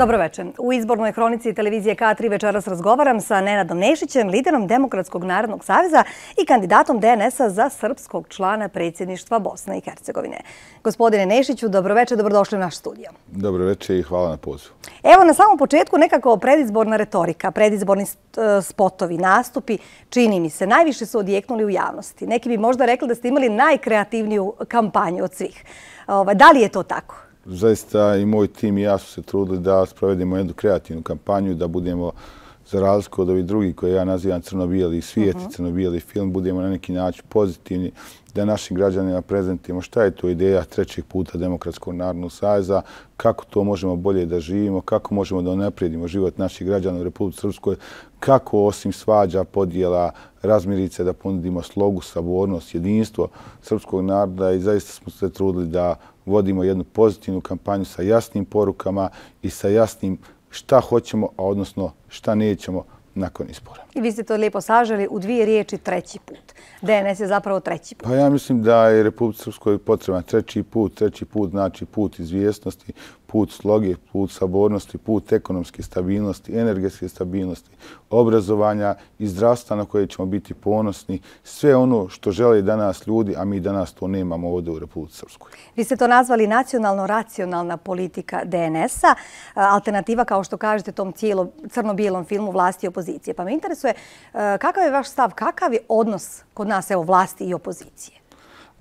Dobro večer. U izbornoj hronici televizije K3 večeras razgovaram sa Nenadom Nešićem, liderom Demokratskog narodnog savjeza i kandidatom DNS-a za srpskog člana predsjedništva Bosne i Hercegovine. Gospodine Nešiću, dobro večer, dobrodošli u naš studio. Dobro večer i hvala na pozivu. Evo na samom početku nekako predizborna retorika, predizborni e, spotovi, nastupi, čini mi se, najviše su odjeknuli u javnosti. Neki bi možda rekli da ste imali najkreativniju kampanju od svih. Ovaj, da li je to tako? Zaista i moj tim i ja su se trudili da sprovedemo jednu kreativnu kampanju, da budemo za razliku od ovih drugih koje ja nazivam crno-bijeli svijet, uh mhm. -huh. crno-bijeli film, budemo na neki način pozitivni, da našim građanima prezentimo šta je to ideja trećeg puta Demokratskog narodnog sajza, kako to možemo bolje da živimo, kako možemo da naprijedimo život naših građana u Republike Srpskoj, kako osim svađa, podjela, razmirice da ponudimo slogu, sabornost, jedinstvo srpskog naroda i zaista smo se trudili da vodimo jednu pozitivnu kampanju sa jasnim porukama i sa jasnim šta hoćemo, a odnosno šta nećemo nakon izbora. I vi ste to lijepo saželi u dvije riječi treći put. DNS je zapravo treći put. Pa ja mislim da je Republika Srpskoj potreban treći put. Treći put znači put izvjesnosti, put sloge, put sabornosti, put ekonomske stabilnosti, energetske stabilnosti, obrazovanja i zdravstva na koje ćemo biti ponosni. Sve ono što žele danas ljudi, a mi danas to nemamo ovdje u Republike Srpskoj. Vi ste to nazvali nacionalno-racionalna politika DNS-a, alternativa, kao što kažete, tom cijelom crno-bijelom filmu vlasti i opozicije. Pa me interesuje e, kakav je vaš stav, kakav je odnos kod nas, evo, vlasti i opozicije?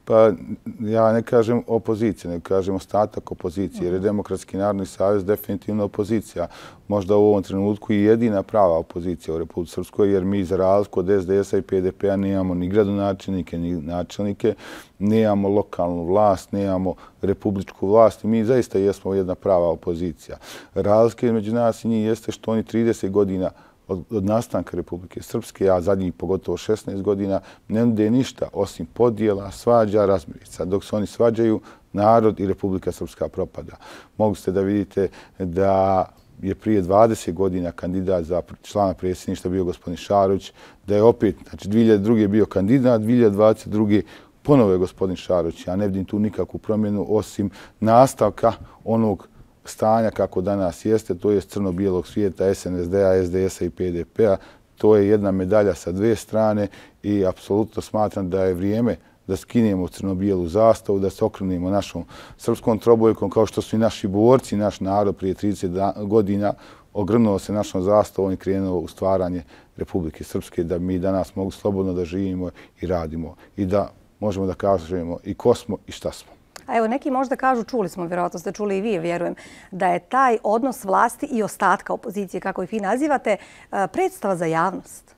Pa ja ne kažem opozicija, ne kažem ostatak opozicije, jer je Demokratski narodni savjez definitivno opozicija. Možda u ovom trenutku i jedina prava opozicija u Republike Srpskoj, jer mi za razliku od SDS-a i PDP-a nemamo ni gradonačelnike, ni načelnike, nemamo lokalnu vlast, nemamo republičku vlast i mi zaista jesmo jedna prava opozicija. Razlike među nas i njih jeste što oni 30 godina od, od nastanka Republike Srpske, a zadnjih pogotovo 16 godina, ne nude ništa osim podijela, svađa, razmirica. Dok se oni svađaju, narod i Republika Srpska propada. Mogu ste da vidite da je prije 20 godina kandidat za člana predsjedništva bio gospodin Šarović, da je opet, znači 2002. bio kandidat, 2022. ponovo je gospodin Šarović. Ja ne vidim tu nikakvu promjenu osim nastavka onog stanja kako danas jeste, to je crno-bijelog svijeta SNSD-a, SDS-a i PDP-a. To je jedna medalja sa dve strane i apsolutno smatram da je vrijeme da skinemo crno-bijelu zastavu, da se okrenemo našom srpskom trobojkom, kao što su i naši borci, naš narod prije 30 godina ogrnuo se našom zastavom i krenuo u stvaranje Republike Srpske, da mi danas mogu slobodno da živimo i radimo i da možemo da kažemo i ko smo i šta smo. A evo, neki možda kažu, čuli smo, vjerojatno ste čuli i vi, vjerujem, da je taj odnos vlasti i ostatka opozicije, kako ih vi nazivate, e, predstava za javnost.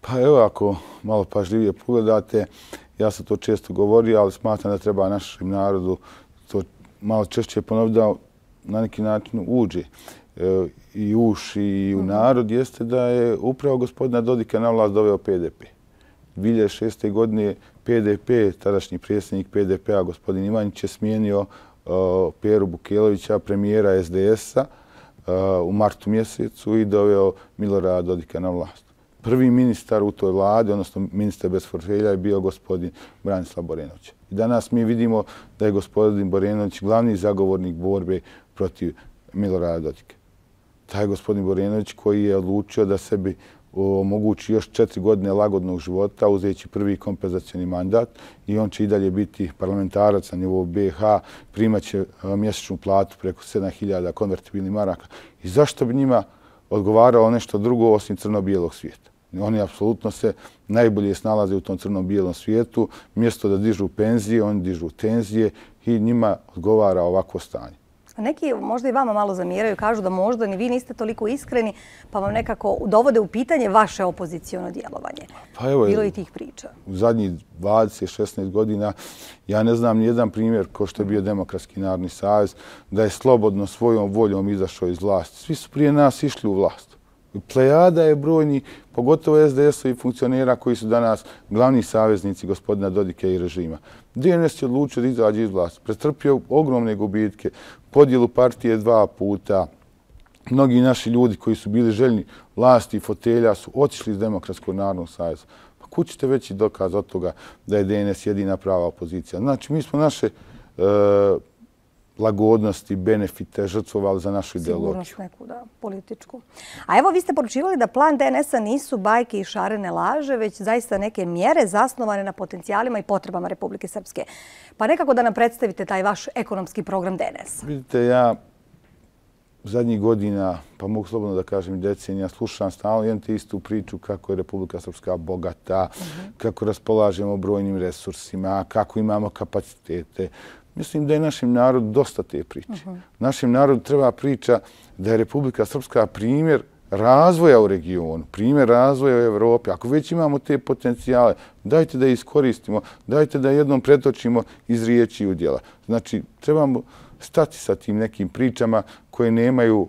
Pa evo, ako malo pažljivije pogledate, ja sam to često govorio, ali smatram da treba našem narodu to malo češće ponoviti da na neki način uđe e, i uši i u mhm. narod, jeste da je upravo gospodina Dodika na vlast doveo PDP. 2006. godine PDP, tadašnji predsjednik PDP-a, gospodin Ivanić, je smijenio uh, Peru Bukelovića, premijera SDS-a, uh, u martu mjesecu i doveo Milorada Dodika na vlast. Prvi ministar u toj vladi, odnosno ministar bez forfelja, je bio gospodin Branislav Borenović. I danas mi vidimo da je gospodin Borenović glavni zagovornik borbe protiv Milorada Dodike. Taj gospodin Borenović koji je odlučio da sebi omogući još četiri godine lagodnog života, uzeći prvi kompenzacijani mandat i on će i dalje biti parlamentarac na nivou BH, primaće mjesečnu platu preko 7000 konvertibilnih maraka. I zašto bi njima odgovaralo nešto drugo osim crno-bijelog svijeta? Oni apsolutno se najbolje snalaze u tom crno-bijelom svijetu. Mjesto da dižu penzije, oni dižu tenzije i njima odgovara ovako stanje. Neki možda i vama malo zamjeraju, kažu da možda ni vi niste toliko iskreni, pa vam nekako dovode u pitanje vaše opozicijono djelovanje. Pa evo, Bilo i tih priča. U zadnjih 20-16 godina ja ne znam ni jedan primjer ko što je bio Demokratski narodni savjez, da je slobodno svojom voljom izašao iz vlasti. Svi su prije nas išli u vlast. Plejada je brojni, pogotovo SDS-ovi funkcionera koji su danas glavni saveznici gospodina Dodike i režima. DNS je odlučio da izađe iz vlasti. Pretrpio ogromne gubitke, podijelu partije dva puta. Mnogi naši ljudi koji su bili željni vlasti i fotelja su otišli iz Demokratskog narodnog savjeza. Pa kućite veći dokaz od toga da je DNS jedina prava opozicija. Znači, mi smo naše e, lagodnosti, benefite žrtvovali za našu ideologiju. Sigurnost neku, da, političku. A evo, vi ste poručivali da plan DNS-a nisu bajke i šarene laže, već zaista neke mjere zasnovane na potencijalima i potrebama Republike Srpske. Pa nekako da nam predstavite taj vaš ekonomski program DNS-a. Vidite, ja zadnjih godina, pa mogu slobodno da kažem decenija, slušam stalno jednu te istu priču kako je Republika Srpska bogata, kako raspolažemo brojnim resursima, kako imamo kapacitete. Mislim da je našim narodu dosta te priče. Našim narodu treba priča da je Republika Srpska primjer razvoja u regionu, primjer razvoja u Evropi. Ako već imamo te potencijale, dajte da iskoristimo, dajte da jednom pretočimo iz riječi u djela. Znači, trebamo stati sa tim nekim pričama koje nemaju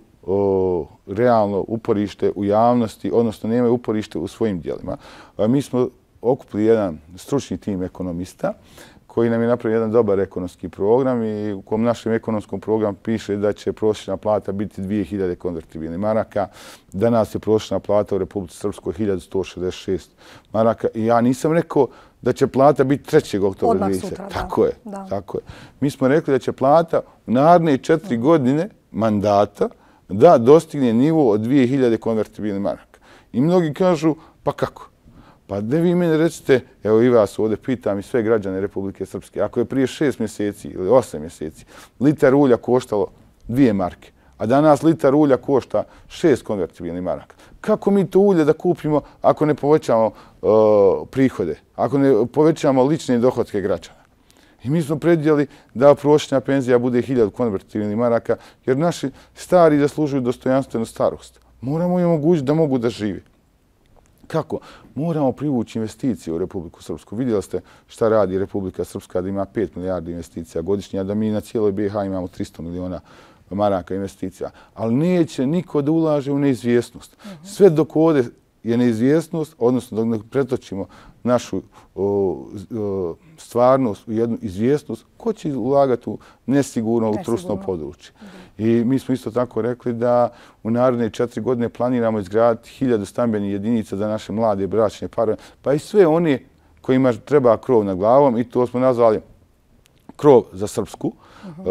realno uporište u javnosti, odnosno nemaju uporište u svojim dijelima. Mi smo okupili jedan stručni tim ekonomista koji nam je napravio jedan dobar ekonomski program i u kom našem ekonomskom programu piše da će prosječna plata biti 2000 konvertibilnih maraka. Danas je prosječna plata u Republici Srpskoj 1166 maraka i ja nisam rekao da će plata biti 3. oktobra 2020. Tako je, tako je. Mi smo rekli da će plata u naredne četiri godine mandata da dostigne nivo od 2000 konvertibilnih maraka. I mnogi kažu, pa kako? Pa da vi meni recite, evo i vas ovdje pitam i sve građane Republike Srpske, ako je prije šest mjeseci ili osam mjeseci litar ulja koštalo dvije marke, a danas litar ulja košta šest konvertibilnih maraka, kako mi to ulje da kupimo ako ne povećamo uh, prihode, ako ne povećamo lične dohodke građana? I mi smo predjeli da prošljena penzija bude hiljad konvertibilnih maraka, jer naši stari zaslužuju dostojanstvenu starost. Moramo im omogućiti da mogu da žive. Kako? Moramo privući investicije u Republiku Srpsku. Vidjeli ste šta radi Republika Srpska da ima 5 milijardi investicija godišnje, a da mi na cijeloj BiH imamo 300 miliona maraka investicija. Ali neće niko da ulaže u neizvjesnost. Sve dok ovdje je neizvjesnost, odnosno dok ne pretočimo našu stvarnost u jednu izvjesnost, ko će ulagati u nesigurno, u trusno područje. I mi smo isto tako rekli da u naredne četiri godine planiramo izgraditi hiljadu stambenih jedinica za naše mlade bračne pare, pa i sve one kojima treba krov na glavom i to smo nazvali krov za Srpsku. Uh,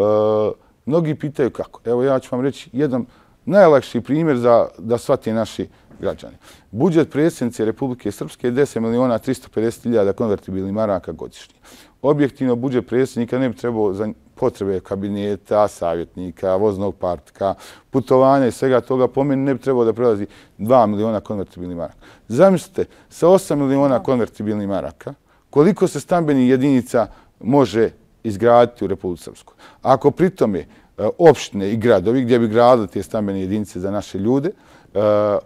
mnogi pitaju kako. Evo ja ću vam reći jedan najlakši primjer za da shvati naši građani. Budžet predsjednice Republike Srpske je 10 miliona 350 hiljada konvertibilnih maraka godišnje. Objektivno, budžet predsjednika ne bi trebao za potrebe kabineta, savjetnika, voznog partika, putovanja i svega toga, po meni ne bi trebao da prelazi 2 miliona konvertibilnih maraka. Zamislite, sa 8 miliona konvertibilnih maraka, koliko se stambenih jedinica može izgraditi u Republike Srpskoj. Ako pritome e, opštine i gradovi gdje bi gradili te stambene jedinice za naše ljude, uh,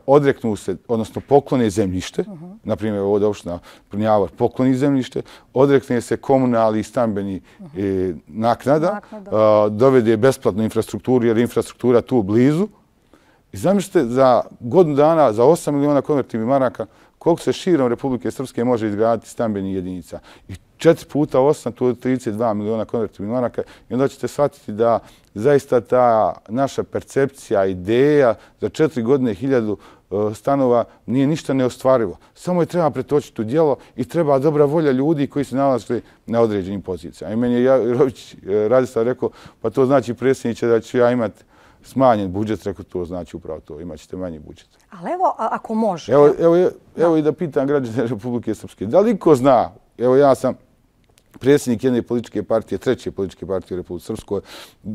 odreknu se, odnosno poklone zemljište, uh -huh. na primjer ovdje opština Prnjavar pokloni zemljište, odrekne se komunalni i stambeni uh -huh. e, naknada, naknada. Uh, dovede besplatnu infrastrukturu jer infrastruktura tu blizu. I zamislite, za godinu dana, za 8 miliona konvertivnih maraka, koliko se širom Republike Srpske može izgraditi stambeni jedinica. I četiri puta osam, to je 32 miliona konvertivnih maraka. I onda ćete shvatiti da zaista ta naša percepcija, ideja za četiri godine hiljadu e, stanova nije ništa neostvarivo. Samo je treba pretočiti u dijelo i treba dobra volja ljudi koji se nalazili na određenim pozicijama. I meni je Rović e, Radislav rekao, pa to znači predsjedniče da ću ja imati smanjen budžet, rekao to znači upravo to, imat ćete manji budžet. Ali evo, ako može... Evo, evo, evo i da pitan građane Republike Srpske, da li ko zna, evo ja sam predsjednik jedne političke partije, treće političke partije u Republike Srpskoj, e,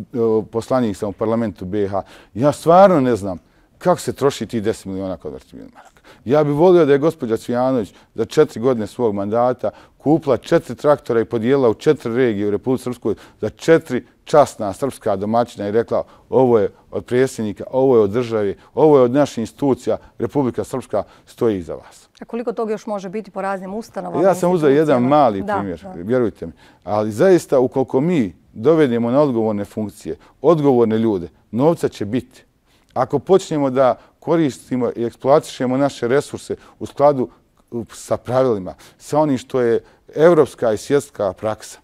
poslanik sam u parlamentu BiH, ja stvarno ne znam kako se troši ti 10 miliona konvertibilnih maraka. Ja bih volio da je gospođa Cvijanović za četiri godine svog mandata kupila četiri traktora i podijela u četiri regije u Republike Srpskoj za četiri časna srpska domaćina i rekla ovo je od predsjednika, ovo je od države, ovo je od naših institucija, Republika Srpska stoji iza vas. A koliko toga još može biti po raznim ustanovama? Ja sam uzao jedan mali primjer, vjerujte mi. Ali zaista, ukoliko mi dovedemo na odgovorne funkcije, odgovorne ljude, novca će biti. Ako počnemo da koristimo i eksploatišemo naše resurse u skladu sa pravilima, sa onim što je evropska i svjetska praksa,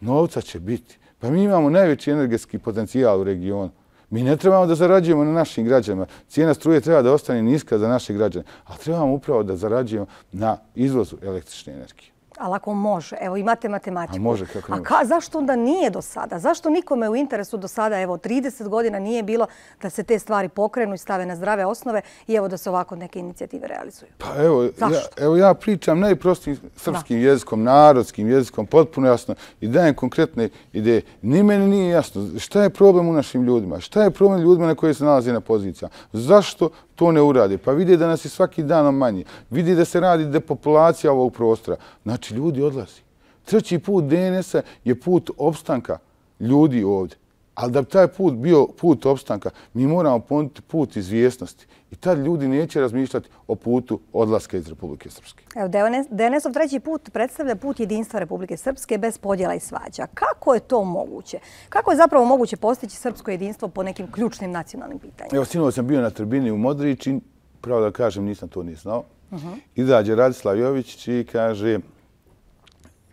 novca će biti. Pa mi imamo najveći energetski potencijal u regionu. Mi ne trebamo da zarađujemo na našim građanima. Cijena struje treba da ostane niska za naše građane, a trebamo upravo da zarađujemo na izvozu električne energije. Ali ako može, evo imate matematiku. A može, kako ne može. A zašto onda nije do sada? Zašto nikome u interesu do sada, evo 30 godina nije bilo da se te stvari pokrenu i stave na zdrave osnove i evo da se ovako neke inicijative realizuju? Pa evo, ja, evo ja pričam najprostijim srpskim jezikom, narodskim jezikom, potpuno jasno i dajem konkretne ideje. Ni meni nije jasno šta je problem u našim ljudima, šta je problem ljudima na koji se nalazi na pozicijama. Zašto to ne uradi. Pa vidi da nas je svaki dan manji. Vidi da se radi depopulacija ovog prostora. Znači, ljudi odlazi. Treći put DNS-a je put opstanka ljudi ovdje. Ali da bi taj put bio put opstanka, mi moramo ponuditi put izvjesnosti. I tad ljudi neće razmišljati o putu odlaska iz Republike Srpske. Evo, DNS-ov treći put predstavlja put jedinstva Republike Srpske bez podjela i svađa. Kako je to moguće? Kako je zapravo moguće postići srpsko jedinstvo po nekim ključnim nacionalnim pitanjima? Evo, sinovo sam bio na tribini u Modrići, pravo da kažem, nisam to ni znao. Izađe Radislav Jović i kaže,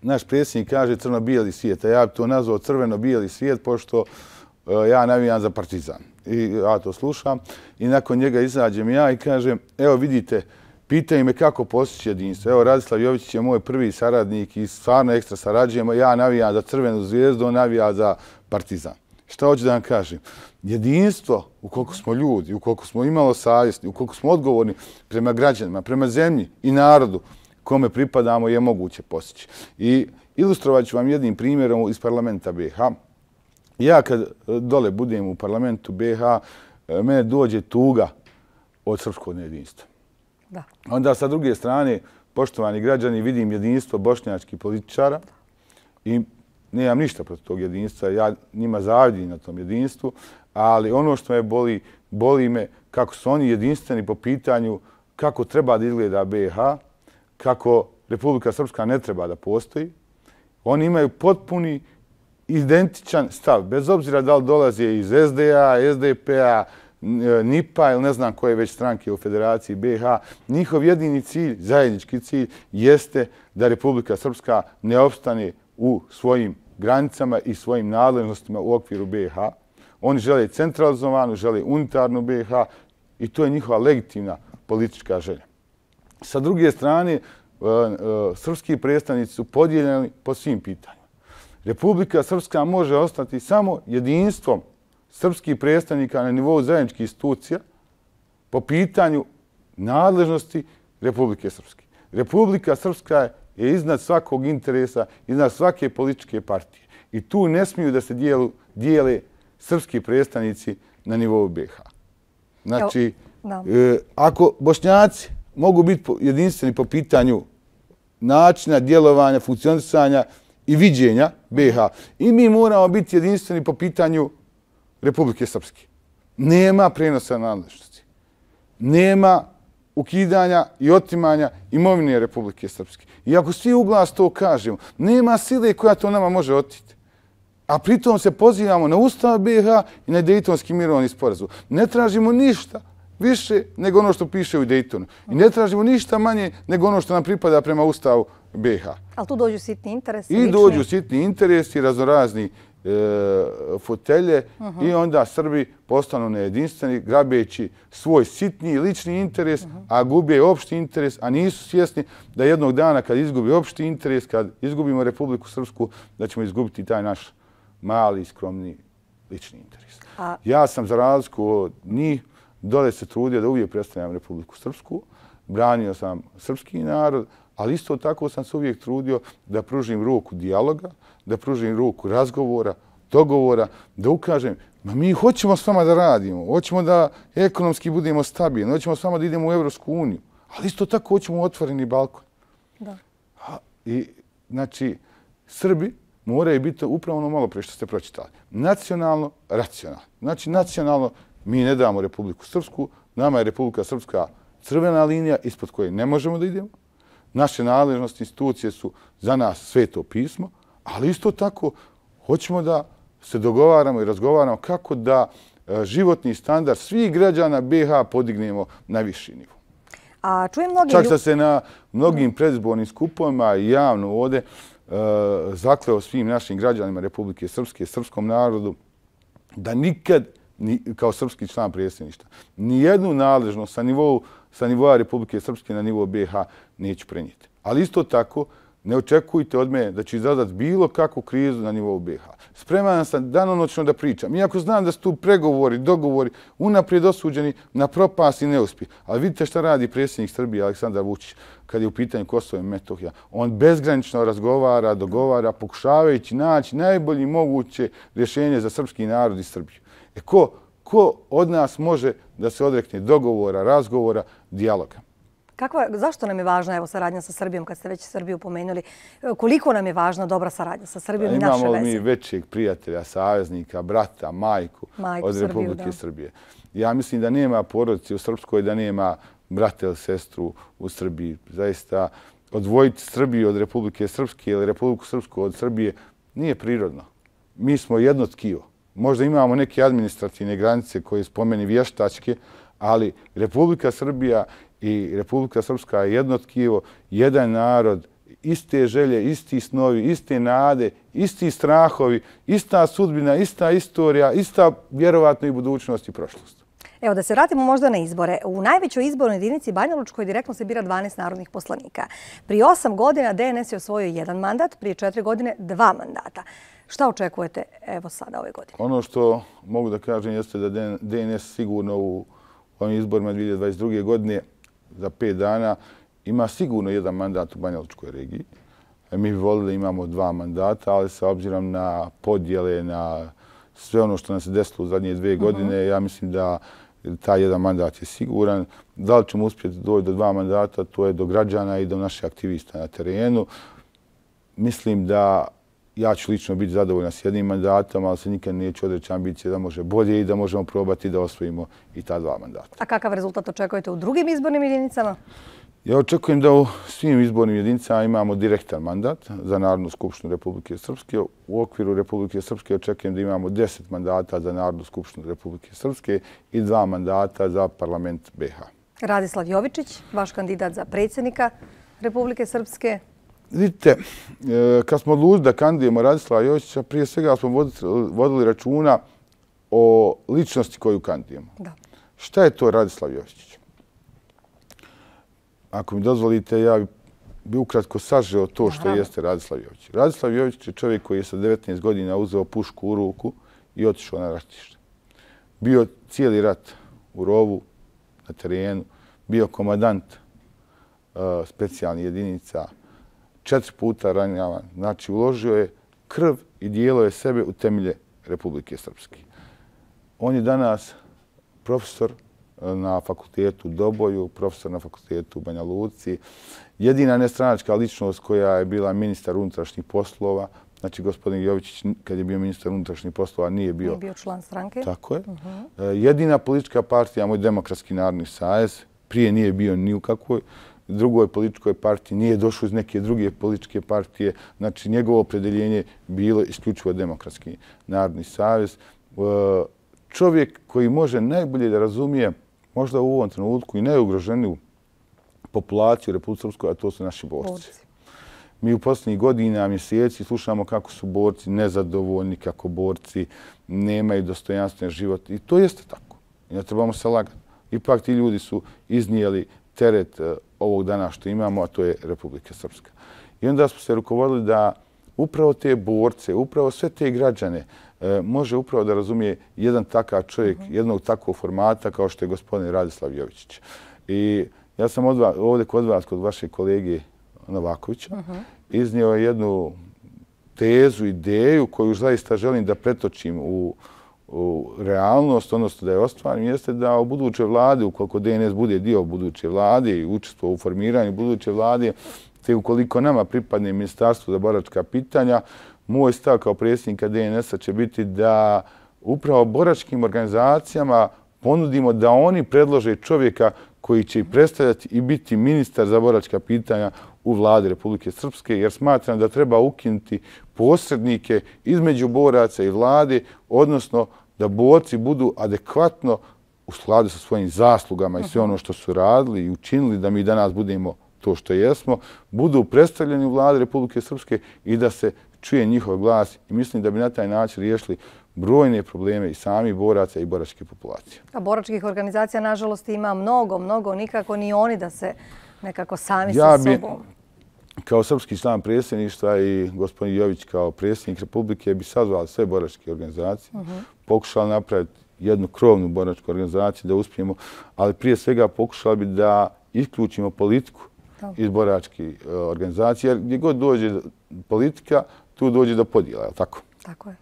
naš predsjednik kaže crno-bijeli svijet, a ja bi to nazvao crveno-bijeli svijet, pošto e, E, ja navijam za partizan. I ja to slušam. I nakon njega izađem ja i kažem, evo vidite, pitaju me kako postići jedinstvo. Evo, Radislav Jović je moj prvi saradnik i stvarno ekstra sarađujemo. Ja navijam za crvenu zvijezdu, on navija za partizan. Šta hoću da vam kažem? Jedinstvo, ukoliko smo ljudi, ukoliko smo imalo savjesti, ukoliko smo odgovorni prema građanima, prema zemlji i narodu kome pripadamo, je moguće postići. I ilustrovat ću vam jednim primjerom iz parlamenta BiH. Ja kad e, dole budem u parlamentu BiH, e, mene dođe tuga od srpskog nejedinstva. Da. Onda sa druge strane, poštovani građani, vidim jedinstvo bošnjačkih političara i nemam ništa protiv tog jedinstva. Ja njima zavidim na tom jedinstvu, ali ono što me boli, boli me kako su oni jedinstveni po pitanju kako treba da izgleda BiH, kako Republika Srpska ne treba da postoji. Oni imaju potpuni identičan stav, bez obzira da li dolazi iz SDA, SDP-a, NIPA ili ne znam koje već stranke u Federaciji BiH, njihov jedini cilj, zajednički cilj, jeste da Republika Srpska ne opstane u svojim granicama i svojim nadležnostima u okviru BiH. Oni žele centralizovanu, žele unitarnu BiH i to je njihova legitimna politička želja. Sa druge strane, e, e, srpski predstavnici su podijeljeni po svim pitanjima. Republika Srpska može ostati samo jedinstvom srpskih predstavnika na nivou zajedničkih institucija po pitanju nadležnosti Republike Srpske. Republika Srpska je iznad svakog interesa, iznad svake političke partije. I tu ne smiju da se dijelu, dijele srpski predstavnici na nivou BiH. Znači, e, ako bošnjaci mogu biti jedinstveni po pitanju načina djelovanja, funkcionisanja i viđenja BiH, i mi moramo biti jedinstveni po pitanju Republike Srpske. Nema prenosa nadležnosti. Nema ukidanja i otimanja imovine Republike Srpske. I ako svi u glas to kažemo, nema sile koja to nama može otiti. A pritom se pozivamo na Ustav BiH i na Dejtonski mirovni sporazum. Ne tražimo ništa više nego ono što piše u Dejtonu. I ne tražimo ništa manje nego ono što nam pripada prema Ustavu BiH. Ali tu dođu sitni interesi? I dođu sitni interesi, raznorazni E, fotelje i onda Srbi postanu nejedinstveni, grabeći svoj sitni lični interes, a gubije opšti interes, a nisu svjesni da jednog dana kad izgubi opšti interes, kad izgubimo Republiku Srpsku, da ćemo izgubiti taj naš mali, skromni lični interes. Ja sam za razliku od njih dole se trudio da uvijek predstavljam Republiku Srpsku, branio sam srpski narod, ali isto tako sam se uvijek trudio da pružim ruku dijaloga, da pružim ruku razgovora, dogovora, da ukažem, ma mi hoćemo s vama da radimo, hoćemo da ekonomski budemo stabilni, hoćemo s vama da idemo u Evropsku uniju, ali isto tako hoćemo otvoreni balkon. Da. I, znači, Srbi moraju biti upravo ono malo pre što ste pročitali. Nacionalno, racionalno. Znači, nacionalno, mi ne damo Republiku Srpsku, nama je Republika Srpska crvena linija ispod koje ne možemo da idemo. Naše nadležnosti institucije su za nas sveto pismo, ali isto tako hoćemo da se dogovaramo i razgovaramo kako da e, životni standard svih građana BiH podignemo na viši nivo. A čujem mnogi... Čak sam se na mnogim predizbornim skupovima i javno ovde e, zakleo svim našim građanima Republike Srpske, srpskom narodu, da nikad, kao srpski član predsjedništva, nijednu nadležnost sa, nivou, sa nivoa Republike Srpske na nivou BiH neću prenijeti. Ali isto tako, ne očekujte od mene da ću izazvati bilo kakvu krizu na nivou BiH. Spreman sam danonoćno da pričam. Iako znam da su tu pregovori, dogovori, unaprijed osuđeni na propast i neuspjeh. Ali vidite šta radi predsjednik Srbije Aleksandar Vučić kad je u pitanju Kosova i Metohija. On bezgranično razgovara, dogovara, pokušavajući naći najbolji moguće rješenje za srpski narod i Srbiju. E ko, ko od nas može da se odrekne dogovora, razgovora, dijaloga? Kakva, zašto nam je važna evo, saradnja sa Srbijom, kad ste već Srbiju pomenuli? Koliko nam je važna dobra saradnja sa Srbijom i naše veze? Imamo mi većeg prijatelja, saveznika, brata, majku, majku od Republike Srbije. Ja mislim da nema porodice u Srpskoj, da nema brata ili sestru u Srbiji. Zaista, odvojiti Srbiju od Republike Srpske ili Republiku Srpsku od Srbije nije prirodno. Mi smo jedno tkivo. Možda imamo neke administrativne granice koje spomeni vještačke, ali Republika Srbija i Republika Srpska je jedno tkivo, jedan narod, iste želje, isti snovi, iste nade, isti strahovi, ista sudbina, ista istorija, ista vjerovatno i budućnost i prošlost. Evo da se vratimo možda na izbore. U najvećoj izbornoj jedinici Banja Lučkoj direktno se bira 12 narodnih poslanika. Prije osam godina DNS je osvojio jedan mandat, prije četiri godine dva mandata. Šta očekujete evo sada ove godine? Ono što mogu da kažem jeste da DNS sigurno u ovim izborima 2022. godine za pet dana ima sigurno jedan mandat u Banja Lučkoj regiji. E, mi bi volili da imamo dva mandata, ali sa obzirom na podjele, na sve ono što nam se desilo u zadnje dve mhm. godine, ja mislim da taj jedan mandat je siguran. Da li ćemo uspjeti doći do dva mandata, to je do građana i do naših aktivista na terenu. Mislim da ja ću lično biti zadovoljna s jednim mandatom, ali se nikad neću odreći ambicije da može bolje i da možemo probati da osvojimo i ta dva mandata. A kakav rezultat očekujete u drugim izbornim jedinicama? Ja očekujem da u svim izbornim jedinicama imamo direktan mandat za Narodnu skupštinu Republike Srpske. U okviru Republike Srpske očekujem da imamo deset mandata za Narodnu skupštinu Republike Srpske i dva mandata za parlament BH. Radislav Jovičić, vaš kandidat za predsjednika Republike Srpske, Vidite, e, kad smo odlučili da kandidujemo Radislava Jovića, prije svega smo vodili računa o ličnosti koju kandidujemo. Šta je to Radislav Jović? Ako mi dozvolite, ja bi ukratko sažeo to što jeste Radislav Jović. Radislav Jović je čovjek koji je sa 19 godina uzeo pušku u ruku i otišao na ratište. Bio cijeli rat u rovu, na terijenu, bio komadant uh, specijalnih jedinica, četiri puta ranjavan. Znači, uložio je krv i dijelo je sebe u temelje Republike Srpske. On je danas profesor e, na fakultetu Doboju, profesor na fakultetu Banja Luci, jedina nestranačka ličnost koja je bila ministar unutrašnjih poslova. Znači, gospodin Jovićić, kad je bio ministar unutrašnjih poslova, nije bio... Nije bio član stranke. Tako je. Mhm. E, jedina politička partija, moj demokratski narodni sajez, prije nije bio ni u kakvoj drugoj političkoj partiji, nije došao iz neke druge političke partije. Znači, njegovo opredeljenje bilo isključivo demokratski narodni savez. E, čovjek koji može najbolje da razumije možda u ovom trenutku i najugroženiju populaciju Republike Srpskoj, a to su naši borci. Mi u posljednjih godina, mjeseci slušamo kako su borci nezadovoljni, kako borci nemaju dostojanstven život. I to jeste tako. Ne trebamo se lagati. Ipak ti ljudi su iznijeli teret e, ovog dana što imamo, a to je Republika Srpska. I onda smo se rukovodili da upravo te borce, upravo sve te građane e, može upravo da razumije jedan takav čovjek, mhm. jednog takvog formata kao što je gospodin Radislav Jovićić. I ja sam ovdje kod vas, kod vaše kolege Novakovića, mhm. iznio jednu tezu, ideju koju zaista želim da pretočim u u realnost, odnosno da je ostvarim, jeste da u buduće vlade, ukoliko DNS bude dio buduće vlade i učestvo u formiranju buduće vlade, te ukoliko nama pripadne ministarstvo za boračka pitanja, moj stav kao predsjednika DNS-a će biti da upravo boračkim organizacijama ponudimo da oni predlože čovjeka koji će i predstavljati i biti ministar za boračka pitanja u vladi Republike Srpske, jer smatram da treba ukinuti posrednike između boraca i vlade, odnosno da borci budu adekvatno u skladu sa svojim zaslugama i sve ono što su radili i učinili da mi danas budemo to što jesmo, budu predstavljeni u vlade Republike Srpske i da se čuje njihov glas i mislim da bi na taj način riješili brojne probleme i sami boraca i boračke populacije. A boračkih organizacija, nažalost, ima mnogo, mnogo, nikako ni oni da se nekako sami sa sobom kao srpski član predsjedništva i gospodin Jović kao predsjednik Republike bi sazvali sve boračke organizacije, uh -huh. Pokušali napraviti jednu krovnu boračku organizaciju da uspijemo, ali prije svega pokušali bi da isključimo politiku iz boračke organizacije, jer gdje god dođe politika, tu dođe do podijela, je li tako? Tako je.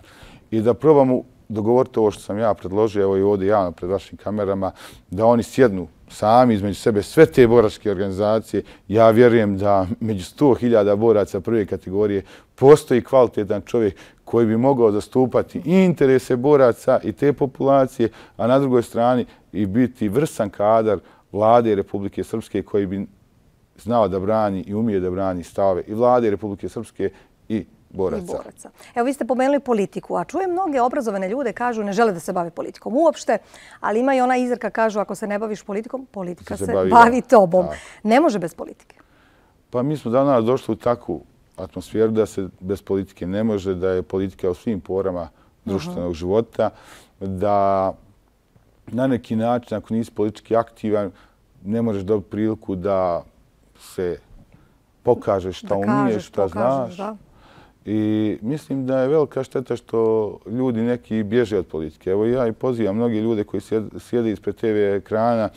I da probamo dogovoriti ovo što sam ja predložio, evo i ovdje javno pred vašim kamerama, da oni sjednu sami između sebe sve te boračke organizacije. Ja vjerujem da među 100.000 boraca prve kategorije postoji kvalitetan čovjek koji bi mogao zastupati i interese boraca i te populacije, a na drugoj strani i biti vrsan kadar vlade Republike Srpske koji bi znao da brani i umije da brani stave i vlade Republike Srpske i boraca. I boraca. Evo, vi ste pomenuli politiku, a čujem mnoge obrazovane ljude kažu ne žele da se bave politikom uopšte, ali ima i ona izrka kažu ako se ne baviš politikom, politika se, bavi, tobom. Ne može bez politike. Pa mi smo danas došli u takvu atmosferu da se bez politike ne može, da je politika u svim porama društvenog života, da na neki način, ako nisi politički aktivan, ne možeš dobiti priliku da se pokažeš šta umiješ, šta znaš. I mislim da je velika šteta što ljudi neki bježe od politike. Evo ja i pozivam mnogi ljude koji sjede ispred TV ekrana,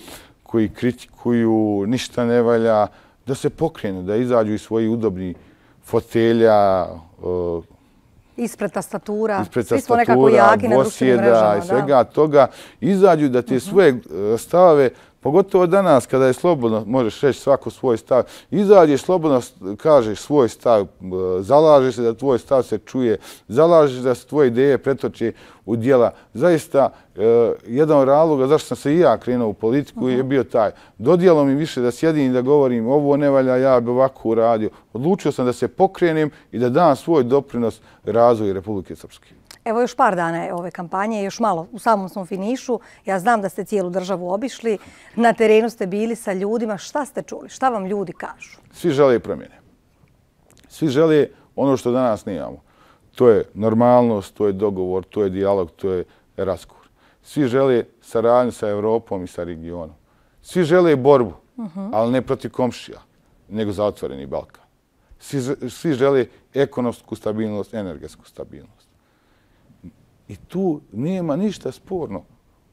koji kritikuju, ništa ne valja, da se pokrenu, da izađu iz svojih udobnih fotelja, ispred tastatura, ispred svi smo nekako jaki na društvenim mrežama. I svega toga, izađu da te mhm. svoje e, stave Pogotovo danas kada je slobodno, možeš reći svako svoj stav, izađeš slobodno, kažeš svoj stav, zalažeš se da tvoj stav se čuje, zalažeš da se tvoje ideje pretoče u dijela. Zaista, e, jedan od razloga zašto sam se i ja krenuo u politiku je bio taj. Dodijelo mi više da sjedim i da govorim ovo ne valja, ja bi ovako uradio. Odlučio sam da se pokrenem i da dam svoj doprinos razvoju Republike Srpske. Evo još par dana je ove kampanje, još malo u samom svom finišu. Ja znam da ste cijelu državu obišli. Na terenu ste bili sa ljudima. Šta ste čuli? Šta vam ljudi kažu? Svi žele promjene. Svi žele ono što danas nijamo. To je normalnost, to je dogovor, to je dijalog, to je raskur. Svi žele saradnju sa Evropom i sa regionom. Svi žele borbu, mhm. ali ne protiv komšija, nego za otvoreni Balkan. Svi žele ekonomsku stabilnost, energetsku stabilnost. I tu nema ništa sporno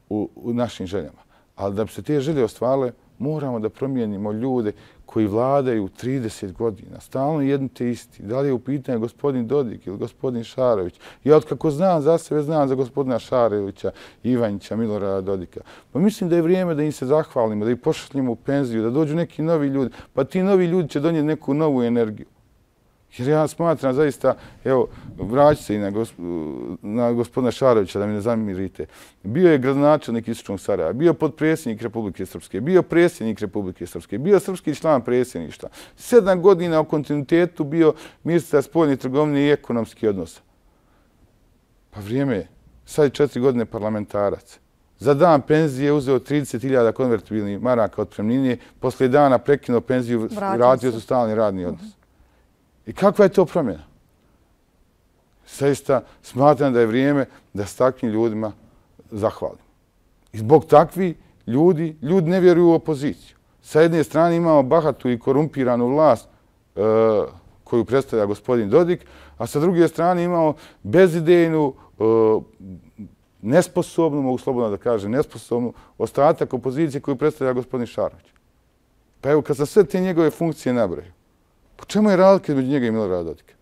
u, u našim željama. Ali da bi se te želje ostvarile, moramo da promijenimo ljude koji vladaju 30 godina, stalno jedni te isti. Da li je u pitanju gospodin Dodik ili gospodin Šarović? Ja od kako znam za sebe, znam za gospodina Šarovića, Ivanjića, Milorada Dodika. Pa mislim da je vrijeme da im se zahvalimo, da ih pošaljimo u penziju, da dođu neki novi ljudi. Pa ti novi ljudi će donijeti neku novu energiju. Jer ja smatram zaista, evo, vraći se i na, na gospodina Šarovića, da mi ne zamirite. Bio je gradonačelnik Istočnog Sarajeva, bio podpredsjednik Republike Srpske, bio predsjednik Republike Srpske, bio srpski član predsjedništva. Sedam godina u kontinuitetu bio ministar spoljnih trgovine i ekonomski odnosa. Pa vrijeme je. Sad je četiri godine parlamentarac. Za dan penzije uzeo 30.000 konvertibilnih maraka od premninije, poslije dana prekinuo penziju, vratio su stalni radni odnos. I kakva je to promjena? Zaista smatram da je vrijeme da s takvim ljudima zahvalim. I zbog takvi ljudi, ljudi ne vjeruju u opoziciju. Sa jedne strane imamo bahatu i korumpiranu vlast e, koju predstavlja gospodin Dodik, a sa druge strane imamo bezidejnu, e, nesposobnu, mogu slobodno da kažem, nesposobnu ostatak opozicije koju predstavlja gospodin Šarović. Pa evo, kad sam sve te njegove funkcije nabraju, Po čemu je razlika između njega i Milorada Dodika?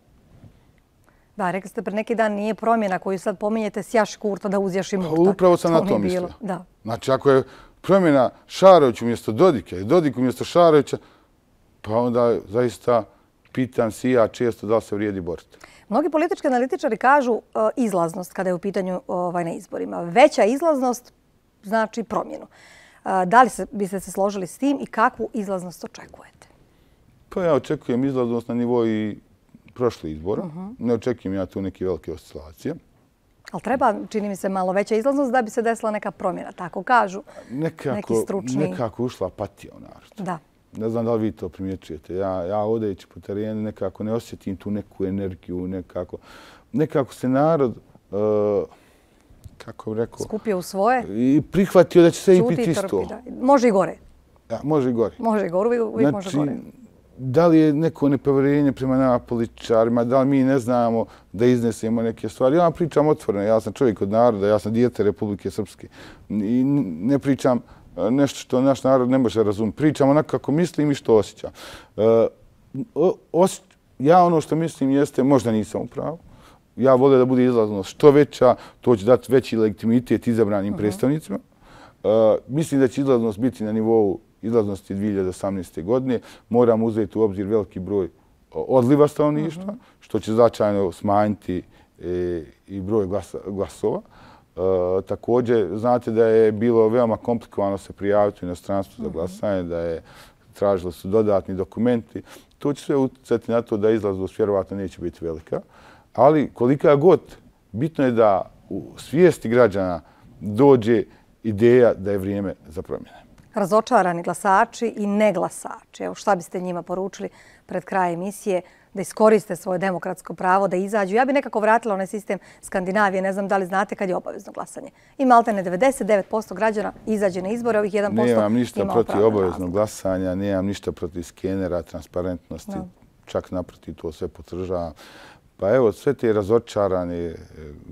Da, rekli ste pre neki dan nije promjena koju sad pominjete sjaš kurta da uzjaš i pa upravo sam na to mislio. Da. Znači, ako je promjena Šarović umjesto Dodika i Dodik umjesto Šarovića, pa onda zaista pitan si ja često da li se vrijedi boriti. Mnogi politički analitičari kažu uh, izlaznost kada je u pitanju ovaj, na izborima. Veća izlaznost znači promjenu. Uh, da li se, biste se složili s tim i kakvu izlaznost očekujete? Pa ja očekujem izlaznost na nivou i prošle izbora. Mhm. Ne očekujem ja tu neke velike oscilacije. Ali treba, čini mi se, malo veća izlaznost da bi se desila neka promjena, tako kažu nekako, neki stručni. Nekako ušla apatija u narod. Da. Ne znam da li vi to primjećujete. Ja, ja odeći po terenu nekako ne osjetim tu neku energiju, nekako. Nekako se narod, uh, kako bih rekao... Skupio u svoje. I prihvatio da će se i piti isto. Može i gore. Ja, može i gore. Može i gore, uvijek znači, može gore da li je neko nepovjerenje prema nama političarima, da li mi ne znamo da iznesemo neke stvari. Ja vam pričam otvoreno, ja sam čovjek od naroda, ja sam dijete Republike Srpske. I ne pričam e, nešto što naš narod ne može razumjeti. Pričam onako kako mislim i što osjećam. E, ja ono što mislim jeste, možda nisam upravo, ja volim da bude izlaznost što veća, to će dati veći legitimitet izabranim predstavnicima. E, mislim da će izlaznost biti na nivou izlaznosti 2018. godine, moramo uzeti u obzir veliki broj odliva stanovništva, mhm. što će značajno smanjiti e, i broj glasova. E, također, znate da je bilo veoma komplikovano se prijaviti u inostranstvu za mhm. glasanje, da je tražilo su dodatni dokumenti. To će sve utjecati na to da izlaznost vjerovatno neće biti velika. Ali kolika god, bitno je da u svijesti građana dođe ideja da je vrijeme za promjene razočarani glasači i neglasači. Evo šta biste njima poručili pred kraj emisije da iskoriste svoje demokratsko pravo, da izađu. Ja bih nekako vratila onaj sistem Skandinavije, ne znam da li znate kad je obavezno glasanje. I malte ne 99% građana izađe na izbore, ovih 1% ima Nijem ništa protiv obaveznog glasanja, nijem ništa protiv skenera, transparentnosti, čak naproti to sve potržavam. Pa evo, sve te razočarane e,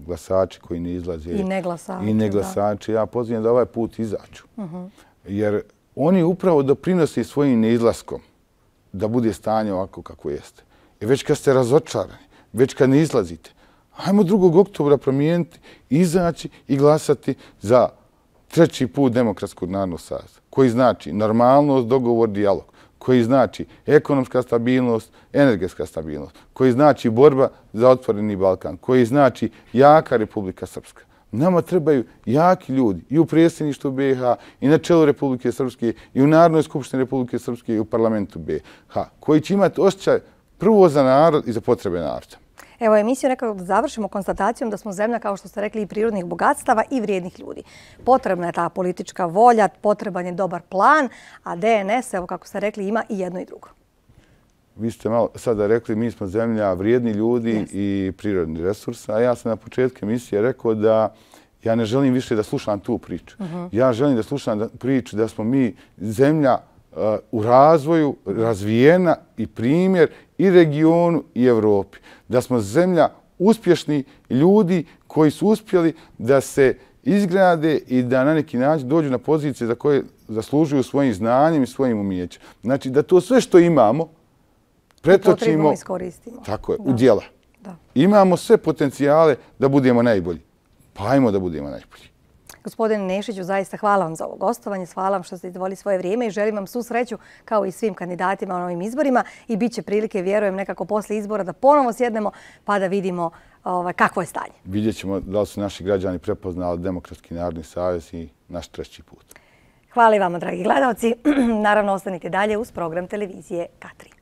glasači koji ne izlaze i neglasači, i neglasači ja pozivam da ovaj put izađu. Mhm jer oni upravo doprinose svojim neizlaskom da bude stanje ovako kako jeste. I već kad ste razočarani, već kad ne izlazite, hajmo 2. oktobra promijeniti, izaći i glasati za treći put Demokratskog narodnog savjeza, koji znači normalnost, dogovor, dijalog, koji znači ekonomska stabilnost, energetska stabilnost, koji znači borba za otvoreni Balkan, koji znači jaka Republika Srpska. Nama trebaju jaki ljudi i u predsjedništvu BiH, i na čelu Republike Srpske, i u Narodnoj skupštini Republike Srpske, i u parlamentu BiH, koji će imati osjećaj prvo za narod i za potrebe naroda. Evo emisiju nekako da završimo konstatacijom da smo zemlja, kao što ste rekli, i prirodnih bogatstava i vrijednih ljudi. Potrebna je ta politička volja, potreban je dobar plan, a DNS, evo kako ste rekli, ima i jedno i drugo vi ste malo sada rekli, mi smo zemlja vrijedni ljudi i prirodni resurs, a ja sam na početku emisije rekao da ja ne želim više da slušam tu priču. Mhm. Ja želim da slušam priču da smo mi zemlja uh, u razvoju, razvijena i primjer i regionu i Evropi. Da smo zemlja uspješni ljudi koji su uspjeli da se izgrade i da na neki način dođu na pozicije za koje zaslužuju svojim znanjem i svojim umijećem. Znači da to sve što imamo, pretočimo tako je, u dijela. Imamo sve potencijale da budemo najbolji. Pa ajmo da budemo najbolji. Gospodine Nešiću, zaista hvala vam za ovo gostovanje. Hvala vam što ste izdvoli svoje vrijeme i želim vam svu sreću kao i svim kandidatima na ovim izborima. I bit će prilike, vjerujem, nekako posle izbora da ponovo sjednemo pa da vidimo ovaj, kakvo je stanje. Vidjet ćemo da li su naši građani prepoznali Demokratski narodni savjez i naš treći put. Hvala i vama, dragi gledalci. Naravno, ostanite dalje uz program televizije Katrin.